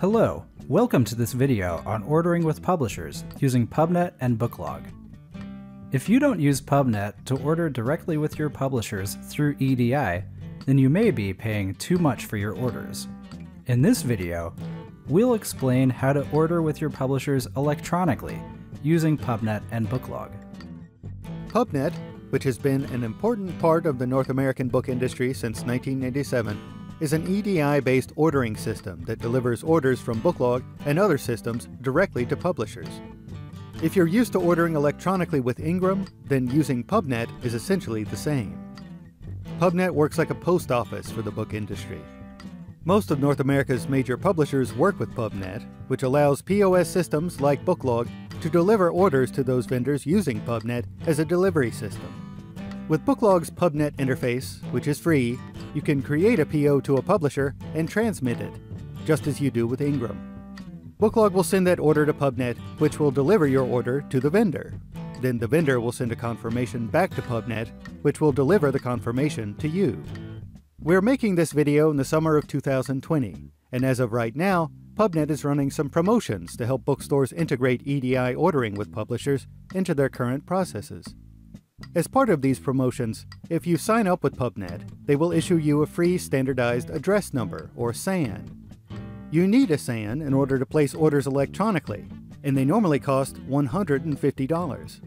Hello, welcome to this video on ordering with publishers using Pubnet and Booklog. If you don't use Pubnet to order directly with your publishers through EDI, then you may be paying too much for your orders. In this video, we'll explain how to order with your publishers electronically using Pubnet and Booklog. Pubnet, which has been an important part of the North American book industry since 1987, is an EDI-based ordering system that delivers orders from Booklog and other systems directly to publishers. If you're used to ordering electronically with Ingram, then using Pubnet is essentially the same. Pubnet works like a post office for the book industry. Most of North America's major publishers work with Pubnet, which allows POS systems like Booklog to deliver orders to those vendors using Pubnet as a delivery system. With Booklog's Pubnet interface, which is free, you can create a PO to a publisher and transmit it, just as you do with Ingram. Booklog will send that order to Pubnet, which will deliver your order to the vendor. Then the vendor will send a confirmation back to Pubnet, which will deliver the confirmation to you. We're making this video in the summer of 2020, and as of right now, Pubnet is running some promotions to help bookstores integrate EDI ordering with publishers into their current processes. As part of these promotions, if you sign up with Pubnet, they will issue you a free standardized address number, or SAN. You need a SAN in order to place orders electronically, and they normally cost $150.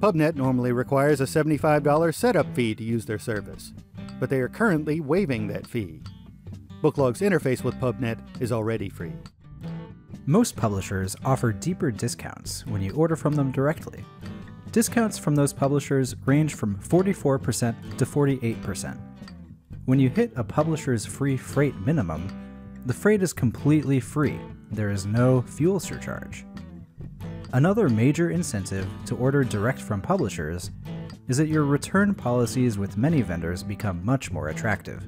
Pubnet normally requires a $75 setup fee to use their service, but they are currently waiving that fee. Booklog's interface with Pubnet is already free. Most publishers offer deeper discounts when you order from them directly, Discounts from those publishers range from 44% to 48%. When you hit a publisher's free freight minimum, the freight is completely free. There is no fuel surcharge. Another major incentive to order direct from publishers is that your return policies with many vendors become much more attractive.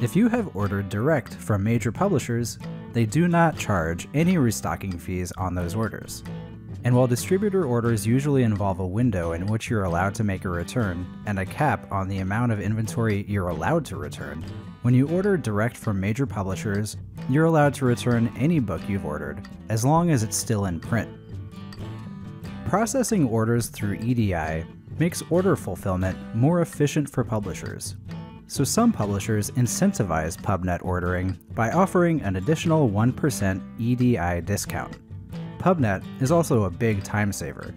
If you have ordered direct from major publishers, they do not charge any restocking fees on those orders. And while distributor orders usually involve a window in which you're allowed to make a return and a cap on the amount of inventory you're allowed to return, when you order direct from major publishers, you're allowed to return any book you've ordered, as long as it's still in print. Processing orders through EDI makes order fulfillment more efficient for publishers. So some publishers incentivize Pubnet ordering by offering an additional 1% EDI discount. Pubnet is also a big time saver.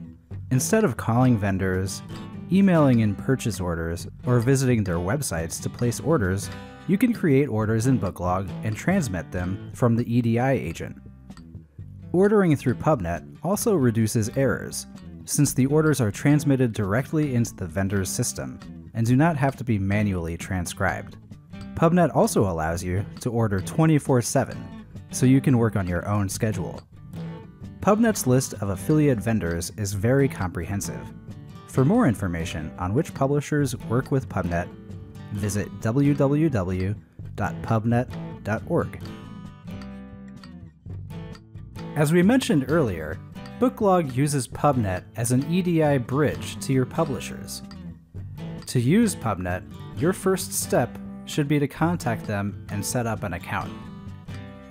Instead of calling vendors, emailing in purchase orders, or visiting their websites to place orders, you can create orders in Booklog and transmit them from the EDI agent. Ordering through Pubnet also reduces errors, since the orders are transmitted directly into the vendor's system and do not have to be manually transcribed. Pubnet also allows you to order 24 7, so you can work on your own schedule. Pubnet's list of affiliate vendors is very comprehensive. For more information on which publishers work with Pubnet, visit www.pubnet.org. As we mentioned earlier, Booklog uses Pubnet as an EDI bridge to your publishers. To use Pubnet, your first step should be to contact them and set up an account.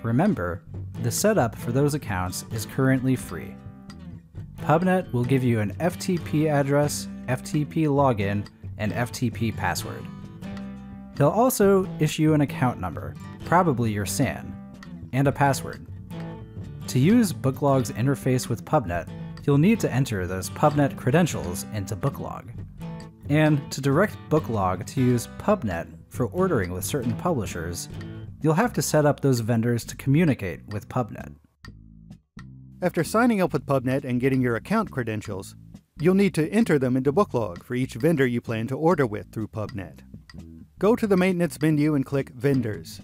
Remember, the setup for those accounts is currently free. Pubnet will give you an FTP address, FTP login, and FTP password. They'll also issue an account number, probably your SAN, and a password. To use Booklog's interface with Pubnet, you'll need to enter those Pubnet credentials into Booklog. And to direct Booklog to use Pubnet for ordering with certain publishers, you'll have to set up those vendors to communicate with Pubnet. After signing up with Pubnet and getting your account credentials, you'll need to enter them into Booklog for each vendor you plan to order with through Pubnet. Go to the maintenance menu and click Vendors.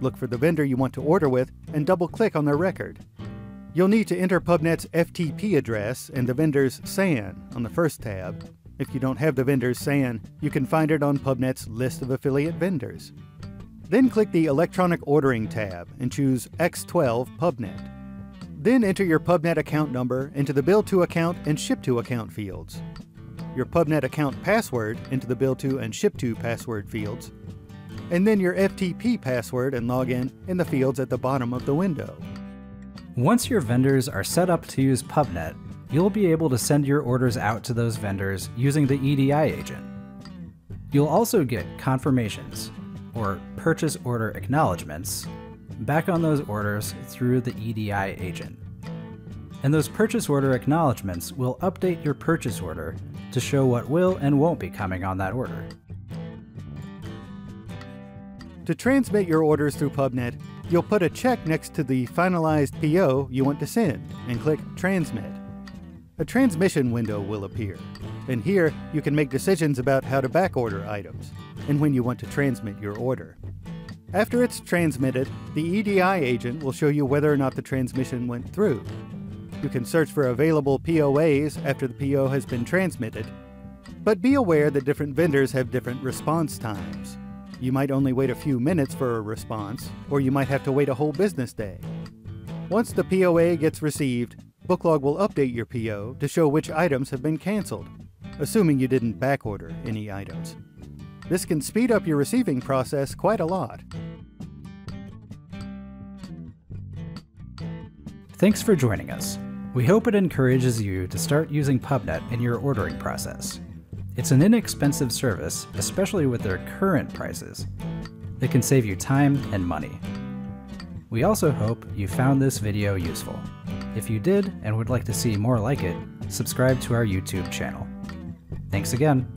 Look for the vendor you want to order with and double click on their record. You'll need to enter Pubnet's FTP address and the vendor's SAN on the first tab. If you don't have the vendor's SAN, you can find it on Pubnet's list of affiliate vendors. Then click the Electronic Ordering tab and choose X12 Pubnet. Then enter your Pubnet account number into the Bill to account and Ship to account fields. Your Pubnet account password into the Bill to and Ship to password fields. and then your FTP password and login in the fields at the bottom of the window. Once your vendors are set up to use PubNet, you'll be able to send your orders out to those vendors using the EDI agent. You'll also get confirmations, or purchase order acknowledgements, back on those orders through the EDI agent. And those purchase order acknowledgements will update your purchase order to show what will and won't be coming on that order. To transmit your orders through PubNet, you'll put a check next to the finalized PO you want to send and click Transmit. A transmission window will appear, and here you can make decisions about how to backorder items and when you want to transmit your order. After it's transmitted, the EDI agent will show you whether or not the transmission went through. You can search for available POAs after the PO has been transmitted, but be aware that different vendors have different response times. You might only wait a few minutes for a response, or you might have to wait a whole business day. Once the POA gets received, Booklog will update your PO to show which items have been canceled, assuming you didn't backorder any items. This can speed up your receiving process quite a lot. Thanks for joining us. We hope it encourages you to start using PubNet in your ordering process. It's an inexpensive service, especially with their current prices. It can save you time and money. We also hope you found this video useful. If you did and would like to see more like it, subscribe to our YouTube channel. Thanks again.